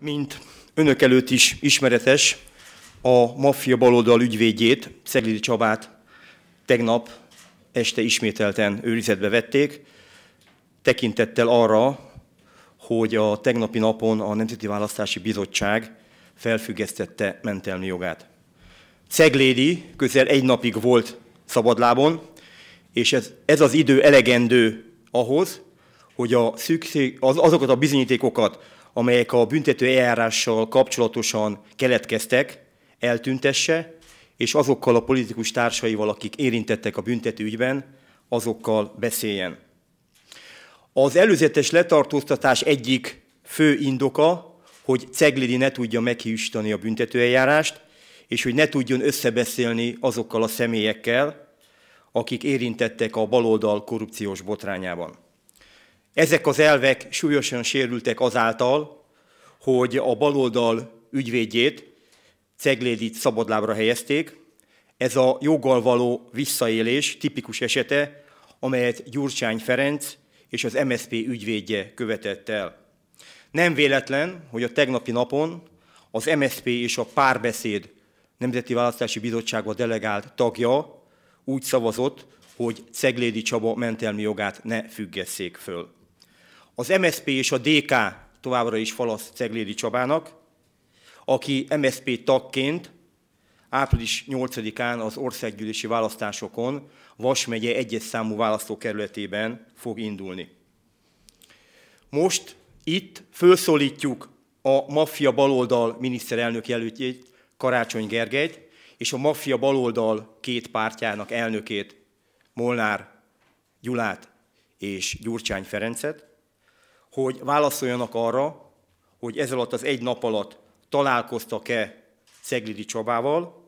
Mint önök előtt is ismeretes, a maffia baloldal ügyvédjét, Szeglidi Csabát tegnap este ismételten őrizetbe vették, tekintettel arra, hogy a tegnapi napon a Nemzeti Választási Bizottság felfüggesztette mentelmi jogát. Ceglédi közel egy napig volt szabadlábon, és ez, ez az idő elegendő ahhoz, hogy a szükség, az, azokat a bizonyítékokat, amelyek a büntető eljárással kapcsolatosan keletkeztek, eltüntesse, és azokkal a politikus társaival, akik érintettek a büntető ügyben, azokkal beszéljen. Az előzetes letartóztatás egyik fő indoka, hogy Ceglidi ne tudja meghűsítani a büntetőeljárást, és hogy ne tudjon összebeszélni azokkal a személyekkel, akik érintettek a baloldal korrupciós botrányában. Ezek az elvek súlyosan sérültek azáltal, hogy a baloldal ügyvédjét, Ceglédit szabadlábra helyezték. Ez a joggal való visszaélés tipikus esete, amelyet Gyurcsány Ferenc és az MSZP ügyvédje követett el. Nem véletlen, hogy a tegnapi napon az MSZP és a párbeszéd Nemzeti Választási Bizottságba delegált tagja úgy szavazott, hogy Ceglédi Csaba mentelmi jogát ne függesszék föl. Az MSP és a DK továbbra is falasz Ceglédi Csabának, aki MSP tagként április 8-án az országgyűlési választásokon Vas megye egyes számú választókerületében fog indulni. Most itt felszólítjuk a maffia baloldal miniszterelnök jelöltjét, Karácsony Gergelyt, és a maffia baloldal két pártjának elnökét, Molnár Gyulát és Gyurcsány Ferencet, hogy válaszoljanak arra, hogy ez alatt az egy nap alatt találkoztak-e Ceglidi Csabával,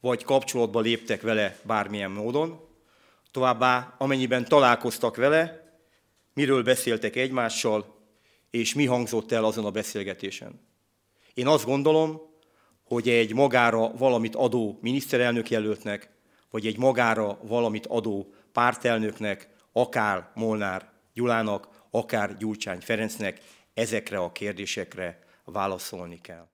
vagy kapcsolatba léptek vele bármilyen módon. Továbbá, amennyiben találkoztak vele, miről beszéltek egymással, és mi hangzott el azon a beszélgetésen. Én azt gondolom, hogy egy magára valamit adó miniszterelnök jelöltnek, vagy egy magára valamit adó pártelnöknek, akár Molnár Gyulának, akár Gyurcsány Ferencnek ezekre a kérdésekre válaszolni kell.